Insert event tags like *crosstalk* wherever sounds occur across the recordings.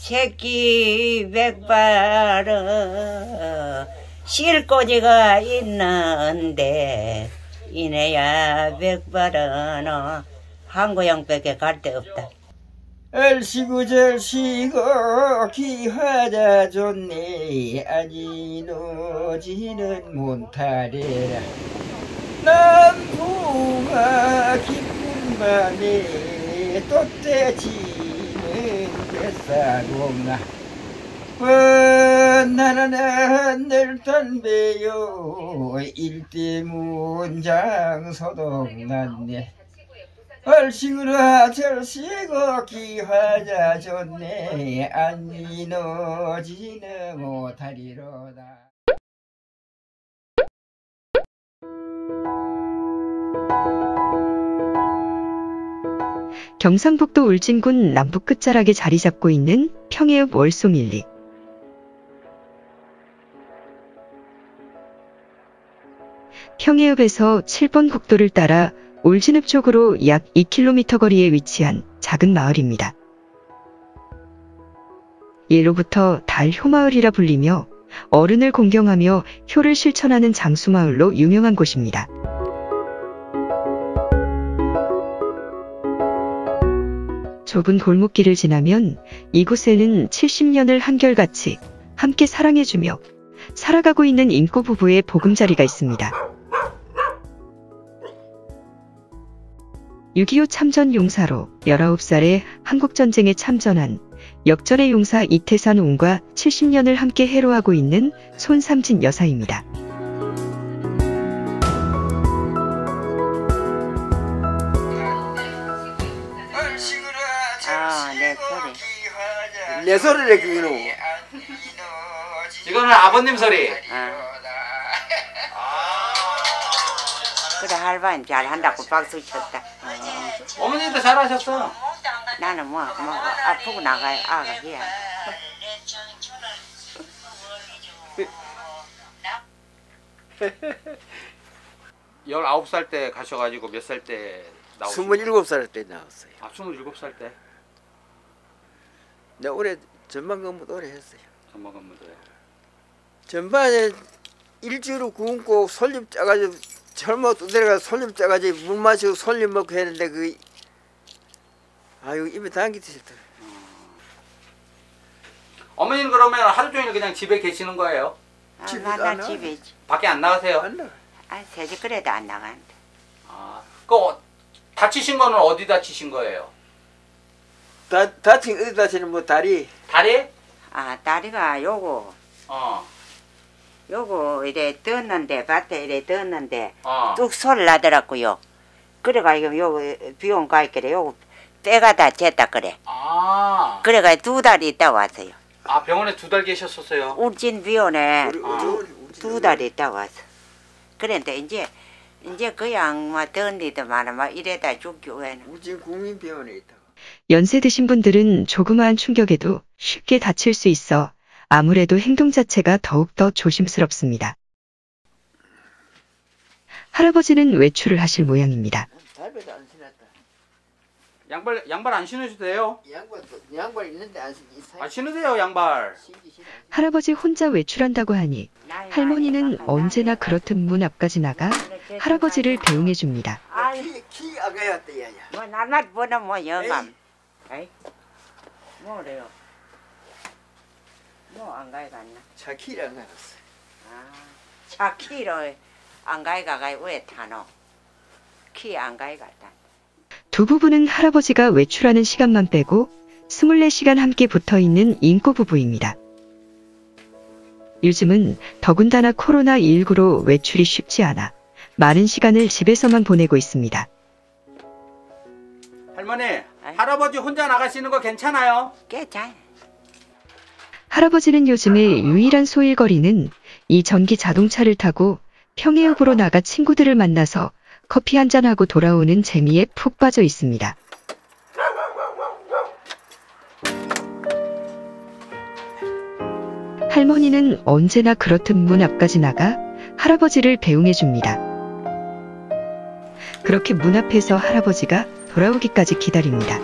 새끼 백발은 실꼬지가 있는데 이내야 백발은 한 고향밖에 갈 데 없다. 얼씨구 절씨구 기하자 좋네 아니 노지는 못하리라 남부가 깊은 밤에 돛대지는 뱃사공나. 나는 하늘 던 배요. 일대문장 소동났네. 얼씨구라 절씨고 기하자 좋네. 안니 너지는 못하리로다 경상북도 울진군 남북 끝자락에 자리 잡고 있는 평해읍 월송일리. 평해읍에서 7번 국도를 따라 울진읍 쪽으로 약 2km 거리에 위치한 작은 마을입니다. 예로부터 달 효마을이라 불리며 어른을 공경하며 효를 실천하는 장수마을로 유명한 곳입니다. 좁은 골목길을 지나면 이곳에는 70년을 한결같이 함께 사랑해주며 살아가고 있는 인꼬 부부의 보금자리가 있습니다. 6.25 참전 용사로 19살에 한국전쟁에 참전한 역전의 용사 이태산 웅과 70년을 함께 해로하고 있는 손삼진 여사입니다. 내 소리래 그거는 이거는 아버님 소리. 아. 그래 할바니 잘한다고 박수 쳤다. 어머니도 잘하셨어. 나는 뭐, 뭐 아프고 나가요. 아가 해야. *laughs* 19살 때 가셔가지고 몇 살 때 나오신 27살 때 나왔어요 아, 27살 때 내가 올해 전반 근무도 오래 했어요 전망 근무도에. 전반에 일주일을 굶고 솔잎 짜가지고 젊어 두드려가 솔잎 짜가지고 물 마시고 솔잎 먹고 했는데 그 아유 입에 담기 싫다 어머니는 그러면 하루 종일 그냥 집에 계시는 거예요? 아, 집에 나, 안나 있지. 밖에 안 나가세요? 안 나. 아, 새집 그래도 안 나간다. 아, 그 어, 다치신 거는 어디 다치신 거예요? 다 다친 어디 다치는 뭐 다리 다리? 아, 다리가 요거, 어, 요거 이래 떴는데, 밭에 이래 떴는데, 어. 뚝 소리 나더라고요. 그래가지고 요거 비용 가있길래 요거 때가 다 쟀다 그래. 아, 그래가지고 두 달 있다 왔어요. 아 병원에 두 달 계셨었어요. 울진 비원에 우리 아. 우리 우리 두달 있다 왔어. 그런데 이제 이제 그냥 뭐 던디더만 막 이래다 죽기 왜는 우리 국민병원에 있다. 연세 드신 분들은 조그마한 충격에도 쉽게 다칠 수 있어 아무래도 행동 자체가 더욱더 조심스럽습니다. 할아버지는 외출을 하실 모양입니다. 달배도 안 신었다. 양발 양발 안 신으셔도 돼요. 양발 양발 있는데 안 신지. 아 신으세요 양발. 할아버지 혼자 외출한다고 하니 할머니는 언제나 그렇듯 문 앞까지 나가 할아버지를 배웅해 줍니다. 아이 키키 아가야 때 야야. 뭐 날맛 보나 뭐 영감 에이 뭐래요 뭐 안 가해갔나 차 키를 안 가봤어. 아 차 키로 안 가해가가 왜 타노 키 안 가해갔다 두 부부는 할아버지가 외출하는 시간만 빼고 24시간 함께 붙어 있는 인꼬 부부입니다. 요즘은 더군다나 코로나19로 외출이 쉽지 않아 많은 시간을 집에서만 보내고 있습니다. 할머니, 할아버지 혼자 나가시는 거 괜찮아요? 괜찮아 할아버지는 요즘에 유일한 소일거리는 이 전기 자동차를 타고 평해읍으로 나가 친구들을 만나서 커피 한잔하고 돌아오는 재미에 푹 빠져 있습니다. 할머니는 언제나 그렇듯 문 앞까지 나가 할아버지를 배웅해 줍니다. 그렇게 문 앞에서 할아버지가 돌아오기까지 기다립니다.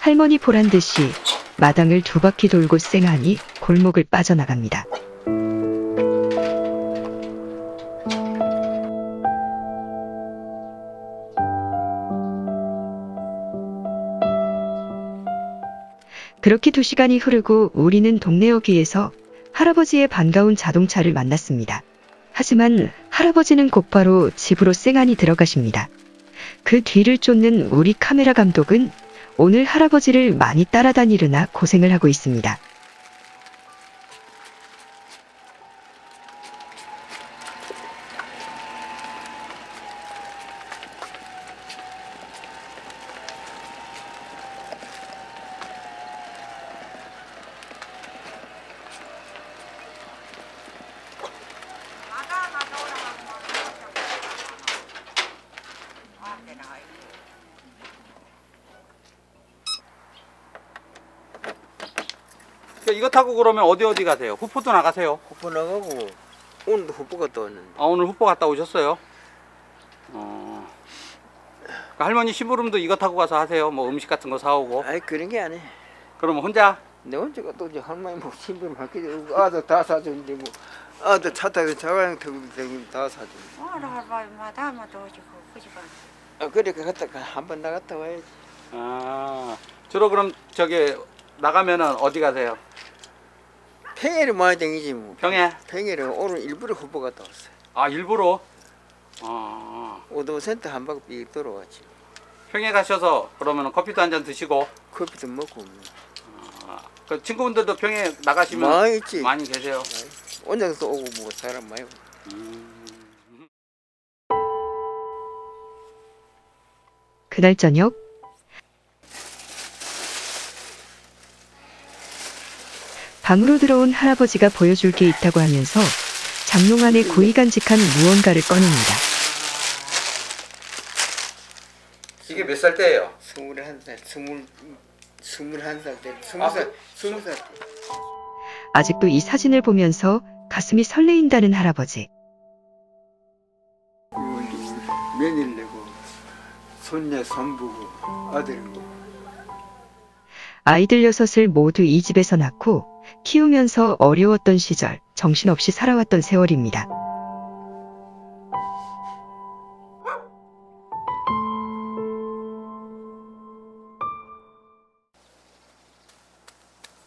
할머니 보란 듯이 마당을 두 바퀴 돌고 쌩하니 골목을 빠져나갑니다. 그렇게 두 시간이 흐르고 우리는 동네역에서 할아버지의 반가운 자동차를 만났습니다. 하지만 할아버지는 곧바로 집으로 쌩안이 들어가십니다. 그 뒤를 쫓는 우리 카메라 감독은 오늘 할아버지를 많이 따라다니느라 고생을 하고 있습니다. 그러니까 이거 타고 그러면 어디 어디 가세요? 후포도 나가세요? 후보 나가고 오늘도 후보 갔다 왔는데 아 오늘 후포 갔다 오셨어요? 어. 그러니까 할머니 심부름도 이거 타고 가서 하세요? 뭐 음식 같은 거 사오고. 아이 그런 게 아니 그러면 혼자? 내 혼자 또 이제 할머니 뭐 신분 할게 아들 다 사주는데 뭐 아들 차 타고 자가용 타고 다 사주는데 오늘 할머니 마다마 도지고 그지 봐. 아 그래 갔다가 한번 나갔다 와야지 아. 주로 그럼 저기 나가면은 어디 가세요? 평일에 많이 다니지 뭐 평에? 평일에 오늘 일부러 후보 갔다 왔어요 아 일부러? 아. 오도센터 한 바퀴 삐 돌아왔지 평에 가셔서 그러면 커피도 한 잔 드시고 커피도 먹고 뭐. 아, 그 친구분들도 평에 나가시면 많이 있지 많이 계세요. 온장에서 오고 뭐 사람 많이 오고 그날 저녁 방으로 들어온 할아버지가 보여줄 게 있다고 하면서 장롱 안에 고이 간직한 무언가를 꺼냅니다. 이게 몇 살 때예요? 스물한 살 스물 스물한 살때 아, 스무 살 그- 스무 살 때. 아직도 이 사진을 보면서 가슴이 설레인다는 할아버지. 며느리 내고 손녀 손부고 아들이고 아이들 여섯을 모두 이 집에서 낳고 키우면서 어려웠던 시절 정신없이 살아왔던 세월입니다.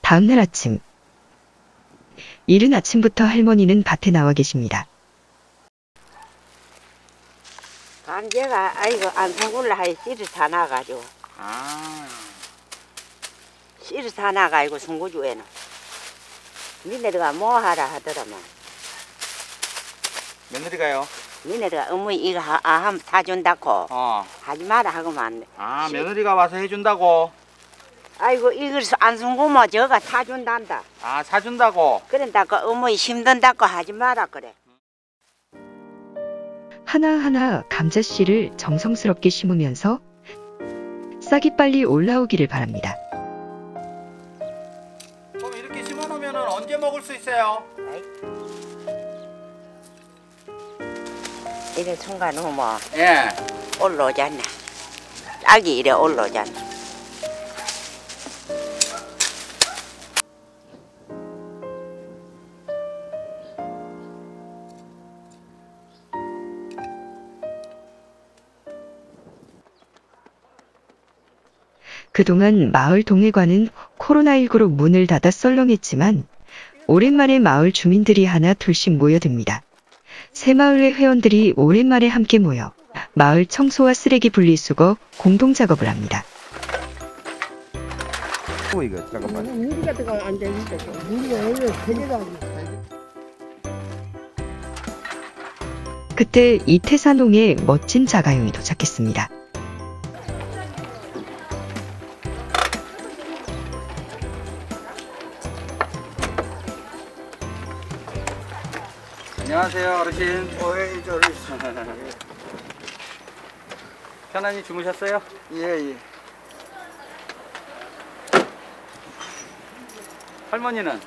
다음날 아침. 이른 아침부터 할머니는 밭에 나와 계십니다. 감제가 아이고 안성굴라 하이 씨를 사나가지고 아. 씨를 사나가지고 송구주에는 니네가 뭐 하라 하더라만 며느리가요? 니네가 어머니 이거 하, 아, 하면 사준다고 어. 하지 마라 하고만 아 며느리가 와서 해준다고. 아이고 이걸 안 송구면 저가 사준단다 아 사준다고. 그런다고 어머니 힘든다고 하지 마라 그래 하나하나 감자씨를 정성스럽게 심으면서 싹이 빨리 올라오기를 바랍니다. 먹을 수 있어요? 이래 순간 후면 예. 올라오잖아 짝이 이래 올라오잖아 그동안 마을 동해관은 코로나19로 문을 닫아 썰렁했지만 오랜만에 마을 주민들이 하나 둘씩 모여듭니다. 새마을의 회원들이 오랜만에 함께 모여 마을 청소와 쓰레기 분리수거 공동 작업을 합니다. 이거 잠깐만 물이 같은 거안 되니까 물이 오히려 세개가 그때 이태산홍에 멋진 자가용이 도착했습니다. 안녕하세요 어르신. 어이 저리 편안히 주무셨어요? 예예 할머니는?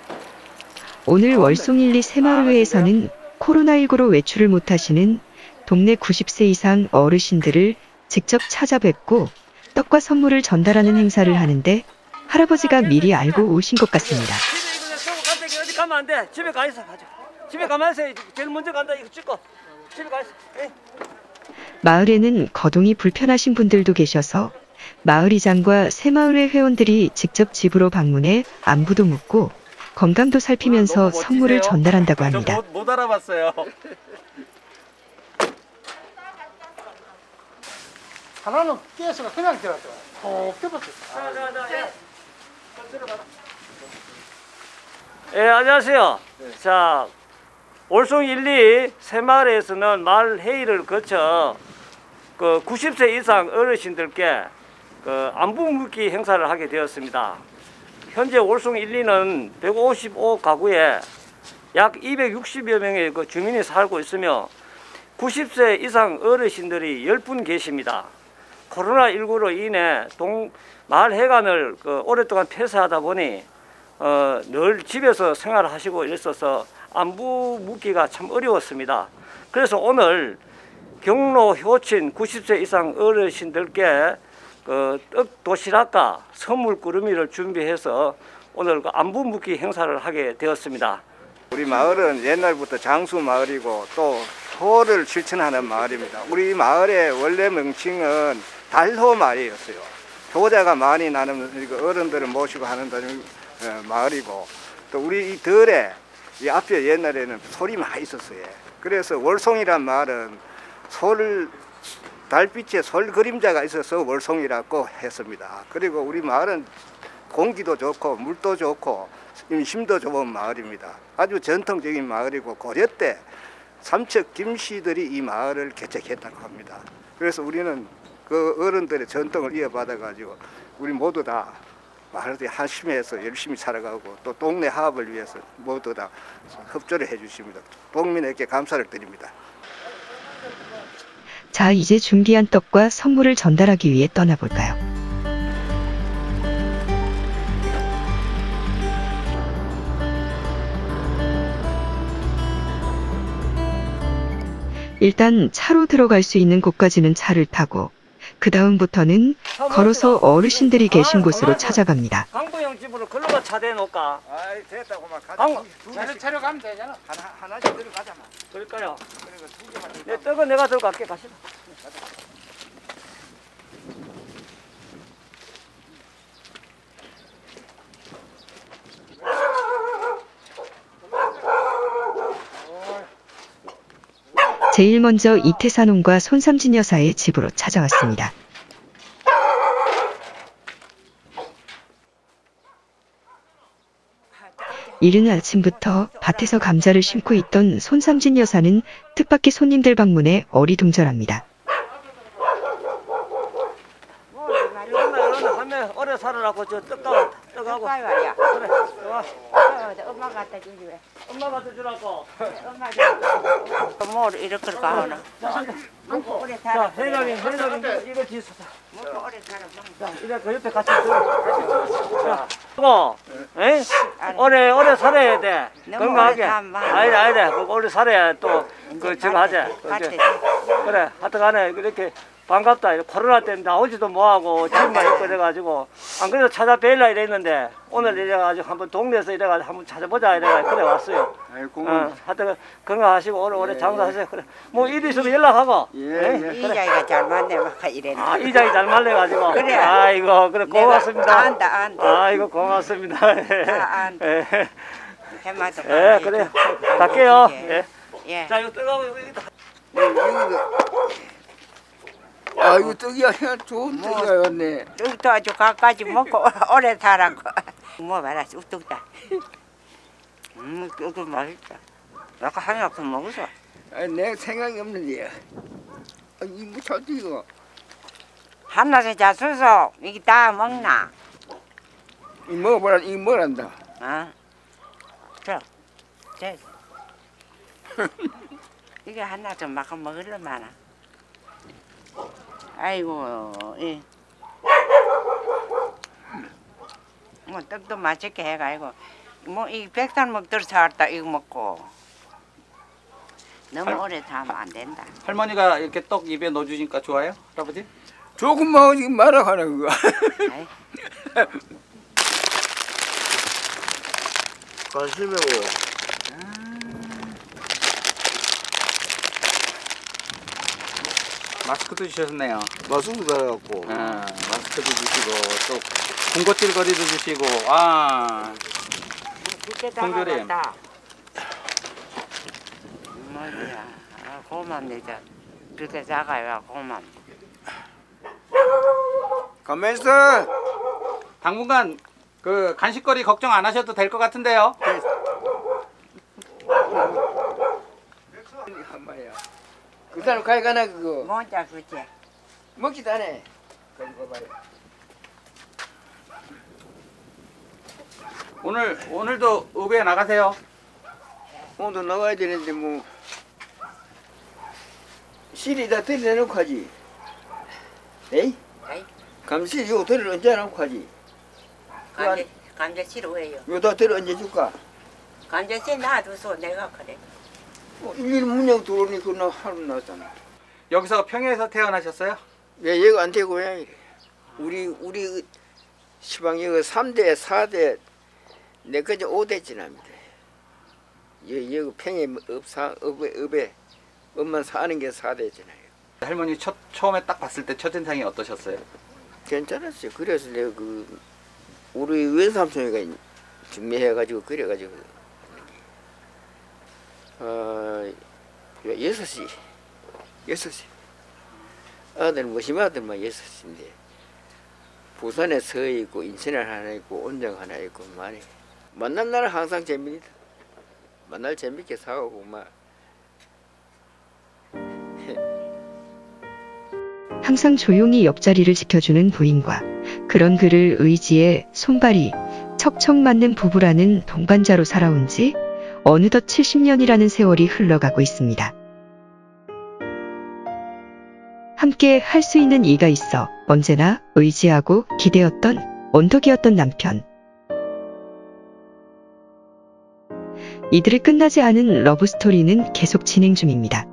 오늘 월송일리 새마을회에서는 코로나19로 외출을 못하시는 동네 90세 이상 어르신들을 직접 찾아뵙고 떡과 선물을 전달하는 행사를 하는데 할아버지가 미리 알고 오신 것 같습니다. 집에 가면 안 돼. 집에 가 있어 가자. 집에 가만 있어. 제일 먼저 간다 이거 찍고. 집에 가. 마을에는 거동이 불편하신 분들도 계셔서 마을이장과 새마을회 회원들이 직접 집으로 방문해 안부도 묻고 건강도 살피면서 선물을. 전달한다고 저 합니다. 못, 못 알아봤어요. 하나는 깨서 그냥 들었더라. 톡 덮었어. 자, 자, 자, 예. 예, 안녕하세요. 자, 올송 1, 2 새마을에서는 마을 회의를 거쳐 그 90세 이상 어르신들께 그 안부 묻기 행사를 하게 되었습니다. 현재 올송 1, 2는 155 가구에 약 260여 명의 그 주민이 살고 있으며 90세 이상 어르신들이 10분 계십니다. 코로나19로 인해 동 마을 회관을 그 오랫동안 폐쇄하다 보니 어, 늘 집에서 생활하시고 있어서 안부 묻기가 참 어려웠습니다. 그래서 오늘 경로 효친 90세 이상 어르신들께 그떡 도시락과 선물 꾸러미를 준비해서 오늘 그 안부 묻기 행사를 하게 되었습니다. 우리 마을은 옛날부터 장수 마을이고 또 호를 실천하는 마을입니다. 우리 마을의 원래 명칭은 달호 마을이었어요. 효자가 많이 나는 그 어른들을 모시고 하는 어, 마을이고 또 우리 이 덜에 이 앞에 옛날에는 솔이 많이 있었어요. 그래서 월송이란 말은 솔 달빛에 솔 그림자가 있어서 월송이라고 했습니다. 그리고 우리 마을은 공기도 좋고 물도 좋고 힘도 좋은 마을입니다. 아주 전통적인 마을이고 고려 때 삼척 김씨들이 이 마을을 개척했다고 합니다. 그래서 우리는 그 어른들의 전통을 이어받아 가지고 우리 모두 다 마을에 한심해서 열심히 살아가고 또 동네 화합을 위해서 모두 다 협조를 해주십니다. 동민에게 감사를 드립니다. 자, 이제 준비한 떡과 선물을 전달하기 위해 떠나볼까요? 일단 차로 들어갈 수 있는 곳까지는 차를 타고 그 다음부터는 걸어서 어르신들이 계신 곳으로 찾아갑니다. 강부영 집으로 글로가 차대 놓을까? 아이 됐다고만 강 차를 차려 가면 되잖아. 하나 하나씩 들어가자마. 그럴까요? 그러니까 두 개만 내 떡은 내가 들고 갈게 가시다. 제일 먼저 이태산홍과 손삼진 여사의 집으로 찾아왔습니다. 이른 아침부터 밭에서 감자를 심고 있던 손삼진 여사는 뜻밖의 손님들 방문에 어리둥절합니다. 오래 살으라고 저 떡하고 떡하고 와야. 그래 좋아 엄마 갖다 왜? 엄마 갖다 주라고. 엄마 줘. 뭐 이렇게 가오나? 먹고 오래 자 살아. 해감이 해감이 이거 뒤서다 먹고 오래 살아. 자 이래 그 옆에 같이 들어. 자 이거 에? 오래 오래 살아야 돼. 건강하게. 아니다 아니다. 그 오래 살아야 또 그 저거 하자. 그 밭에 저- 그래 하여튼 간에 이렇게 반갑다 코로나 때문에 나오지도 뭐하고 집만 있고 이래가지고 안 그래도 찾아뵈려 이랬는데 오늘 이래가지고 한번 동네에서 이래가지고 한번 찾아보자 이래가지고 그래 왔어요 아이 어, 하여튼 건강하시고 오래 오래 장사하세요 그래 뭐 일이 있으면 연락하고 예, 에? 예. 이자이가 잘 맞네 막 이랬네. 아 이장이 잘 말려가지고 그래. 아이고 그래 고맙습니다 안다, 안다. 아이고 고맙습니다 안다. 예, 해마도 예 그래 갈게요 예. 예. 자 이거 뜨거워 여기 있다. 아이고 떡이야 좋은 떡이야 왔네. 뚝도 아주 가까지 먹고 *laughs* 오래 살았고. 뭐 봐라 뚝뚝다. 음, 뚝뚝 맛있다. 아까 한 약속 먹었어. 내 생각이 없는데. 아, 이뭐 잘도 이거. 한낮에 자서서 이게 다 먹나? 이 먹어봐라 이 뭐란다. 어? 저, 저. *laughs* 이게 하나도 막 먹을려마나. 아이고, 예. 뭐 떡도 맛있게 해가지고 뭐 이 백살 먹들 살다 이거 먹고 너무 할- 오래 살면 안 된다. 할머니가 이렇게 떡 입에 넣어주니까 좋아요, 할아버지? 조금만 하지 말아 하는 거. 아이. *laughs* 가슴에고 마스크도 주셨네요. 마스크 달아갖고. 아, 마스크도 주시고 또 군것질 거리도 주시고 아 통조림. 뭐야 아, 고맙네 저 그렇게 작아요 고맙네 가만 있어. 당분간 그 간식거리 걱정 안 하셔도 될 것 같은데요. 한마야. 그 사람 가야 가나 그거. 뭔자 그지 먹지도 않아. 그거 봐요. 오늘 오늘도 의회 나가세요. 오늘 나가야 되는데 뭐 실이 다 들여놓고 하지. 에이? 에이. 감실 요 들을 언제 놓고 하지. 감자 감자 싫어해요 요다 들을 언제 줄까? 감자 씨 놔둬서 내가 그래 어, 일일 문양 들어오니까 나 하루 나왔잖아. 여기서 평야에서 태어나셨어요? 왜 얘가 안 되고 왜 이래? 우리 우리 시방 여가 3대 4대 내까지 5대 지납니다. 여 여기 평에 업사 업에 업에 업만 사는 게 4대 지나요. 할머니 첫 처음에 딱 봤을 때 첫인상이 어떠셨어요? 괜찮았어요. 그래서 내가 그 우리 외삼촌이가 준비해가지고 그래가지고 어 여섯이? 여섯이. 아들 모심 아들만 여섯인데. 부산에 서 있고 인천에 하나 있고 온정 하나 있고 많이. 만날 날은 항상 재미있다. 만날 재밌게 사고 막. 항상 조용히 옆자리를 지켜주는 부인과 그런 그를 의지에 손발이 척척 맞는 부부라는 동반자로 살아온 지 어느덧 70년이라는 세월이 흘러가고 있습니다. 함께 할 수 있는 이가 있어 언제나 의지하고 기대었던 언덕이었던 남편. 이들의 끝나지 않은 러브스토리는 계속 진행 중입니다.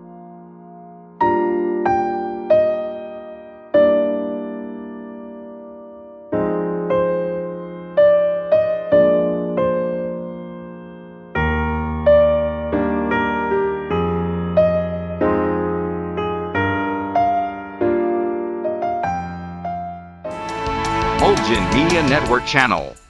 Network Channel.